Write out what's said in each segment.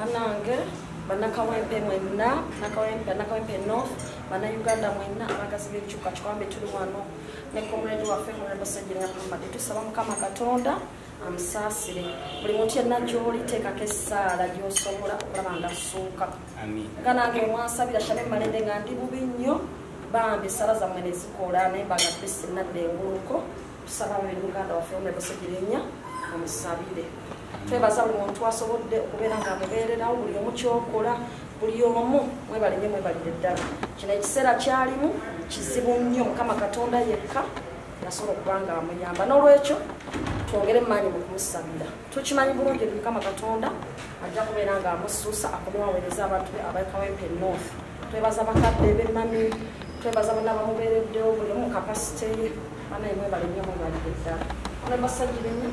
banange banakawempe mwenna nakawempe nakawempe north bannayuganda mwenna abagazi b'ekyukakyuka tuli wano ne comrade waffe honorable sejiringa muhammad tusaba mukama katonda amusaasire. Buli muntu yenna gy'oli teekako essaala gy'osobola okulaba nga assuuka nga nange mwansabira shabe malende nga ndi bubi nnyo bambi sala zammwe ne zikola naye mbaga kristi nadde enguluko tusaba buli muganda waffe honorable sejirinnya omusabire twebaza buli muntu asobodde okubeera nga amubeererawo buli omu kyokola buli omu mwebalinye mwebalire ddala. Kino ekiseera kyalimu kizibu nnyo. Mukama katonda yekka yasobola okuba nga amuyamba. N'olwekyo twongere maanyi mu kumusabira. Tukimanyi bulungi nti mukama katonda ajja kubeera nga amusuusa akumuwaweereza abantu be abakawempe north twebaza bakadde bemami twebaza bonna bamubeereddewo buli omu kapasite ye. Banaye mwebalinye mwebalire ddala. Ono basajirinya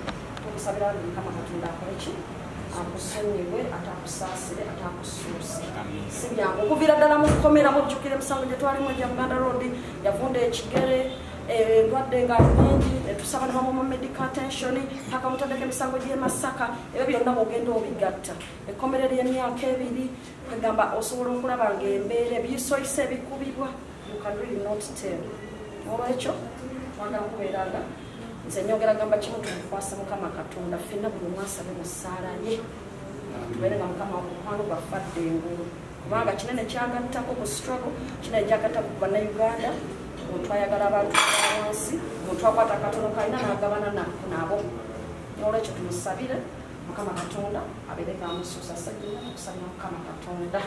tukusabira buli mukama katonda akoleki akusonyiwe ate akusaasire ate akusuuse si byangu. Okuviira ddala mu kukomera mujjukira emisango gye twalimu egya buganda road yavunda ekigere endwadde nga nyingi netusaba nebamumu medical attention paka mutaddeko emisango gyemasaka ebyo byonna bwogenda obigatta. Ekkomere ly'emyaka ebiri egamba osobola okulaba nga embeera ebiyisoyisa ebikubibwa. You can really not tell. Olwekyo twagala kubeeranga nze nyogera gamba kimu tumukwasa mukama katonda ffenna buli omwasabe mu ssaala ye. Tubeere nga mukama omukwano gwafadde engulu kubanga kinene kyagattako ku struggle kinene kyagattako ku bannayuganda omuntu ayagala abantu wansi omuntu akwata akatono kalina n'agabana nabo nolwekyo tumusabire mukama katonda abeere nga amusuusa sajja okusabira mukama katonda